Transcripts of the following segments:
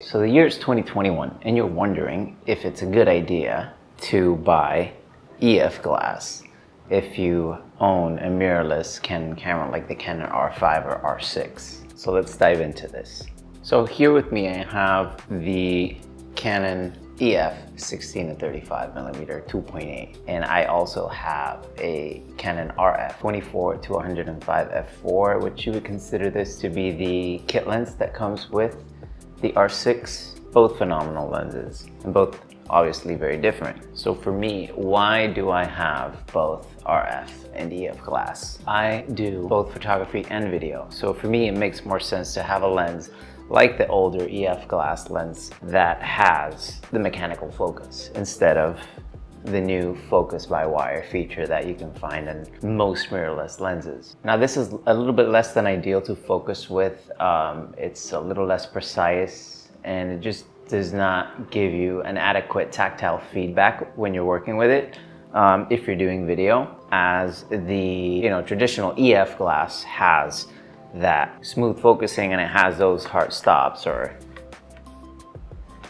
So the year is 2021 and you're wondering if it's a good idea to buy EF glass if you own a mirrorless Canon camera like the Canon R5 or R6. So let's dive into this. So here with me I have the Canon EF 16 to 35 millimeter 2.8 and I also have a Canon RF 24 to 105 f4 which you would consider this to be the kit lens that comes with the R6, both phenomenal lenses and both obviously very different. So for me, why do I have both RF and EF glass? I do both photography and video. So for me, it makes more sense to have a lens like the older EF glass lens that has the mechanical focus instead of the new focus by wire feature that you can find in most mirrorless lenses. Now this is a little bit less than ideal to focus with. Um, it's a little less precise and it just does not give you an adequate tactile feedback when you're working with it um, if you're doing video as the you know traditional EF glass has that smooth focusing and it has those hard stops or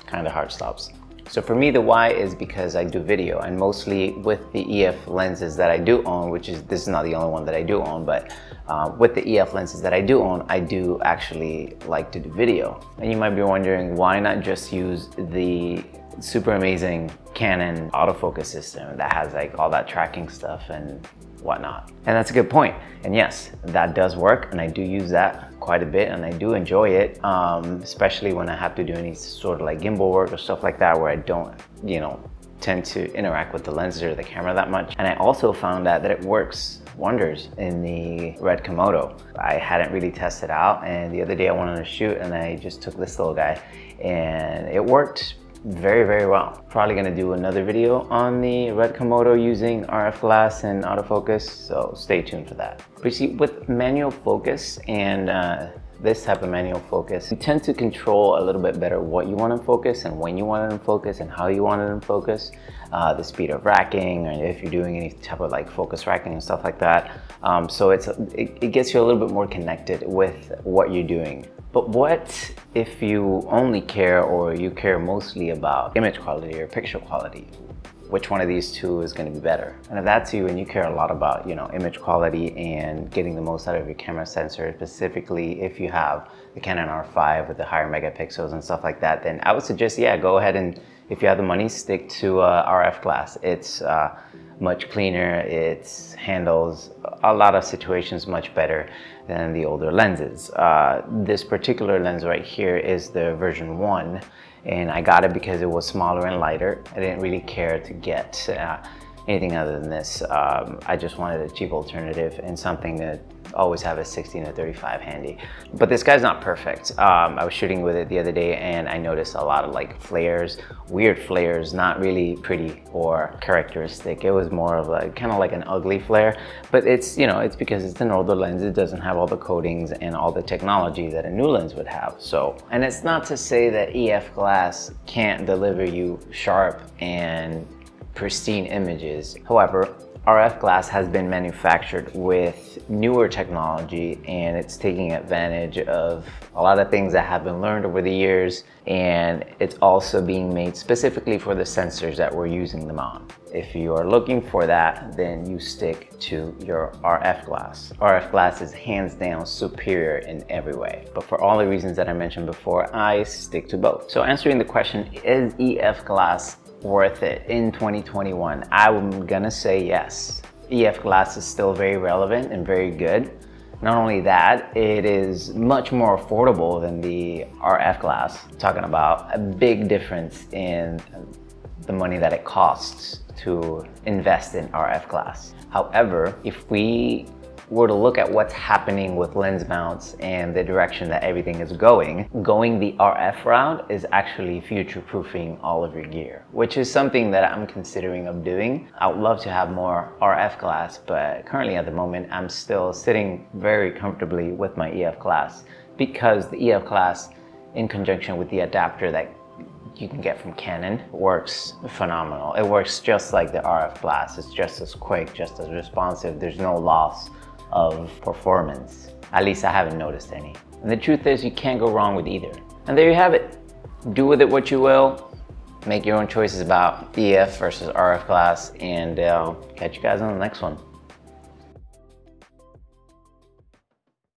kind of hard stops. So for me, the why is because I do video and mostly with the EF lenses that I do own, which is, this is not the only one that I do own, but uh, with the EF lenses that I do own, I do actually like to do video. And you might be wondering, why not just use the super amazing Canon autofocus system that has like all that tracking stuff and whatnot. And that's a good point. And yes, that does work and I do use that quite a bit and I do enjoy it, um, especially when I have to do any sort of like gimbal work or stuff like that where I don't, you know, tend to interact with the lenses or the camera that much. And I also found out that it works wonders in the Red Komodo. I hadn't really tested out and the other day I wanted to shoot and I just took this little guy and it worked very, very well. Probably gonna do another video on the Red Komodo using RF glass and autofocus, so stay tuned for that. But you see, with manual focus and uh, this type of manual focus, you tend to control a little bit better what you want to focus and when you want in focus and how you want it in focus, uh, the speed of racking, and if you're doing any type of like focus racking and stuff like that. Um, so it's it, it gets you a little bit more connected with what you're doing. But what if you only care or you care mostly about image quality or picture quality? Which one of these two is going to be better. And if that's you and you care a lot about, you know, image quality and getting the most out of your camera sensor, specifically if you have the Canon R5 with the higher megapixels and stuff like that, then I would suggest, yeah, go ahead and if you have the money, stick to uh, RF glass. It's uh, much cleaner, it handles a lot of situations much better than the older lenses. Uh, this particular lens right here is the version 1 and I got it because it was smaller and lighter. I didn't really care to get uh, anything other than this. Um, I just wanted a cheap alternative and something that always have a 16 to 35 handy. But this guy's not perfect. Um, I was shooting with it the other day and I noticed a lot of like flares, weird flares, not really pretty or characteristic. It was more of like kind of like an ugly flare, but it's, you know, it's because it's an older lens. It doesn't have all the coatings and all the technology that a new lens would have. So, and it's not to say that EF glass can't deliver you sharp and pristine images. However, RF glass has been manufactured with newer technology and it's taking advantage of a lot of things that have been learned over the years and it's also being made specifically for the sensors that we're using them on. If you are looking for that, then you stick to your RF glass. RF glass is hands down superior in every way. But for all the reasons that I mentioned before, I stick to both. So answering the question, is EF glass worth it in 2021? I'm gonna say yes. EF glass is still very relevant and very good. Not only that, it is much more affordable than the RF glass. Talking about a big difference in the money that it costs to invest in RF glass. However, if we were to look at what's happening with lens mounts and the direction that everything is going, going the RF route is actually future-proofing all of your gear, which is something that I'm considering of doing. I would love to have more RF glass, but currently at the moment, I'm still sitting very comfortably with my EF glass because the EF glass in conjunction with the adapter that you can get from Canon works phenomenal. It works just like the RF glass. It's just as quick, just as responsive. There's no loss of performance. At least I haven't noticed any. And the truth is you can't go wrong with either. And there you have it. do with it what you will. Make your own choices about EF versus RF glass and uh, I'll catch you guys on the next one.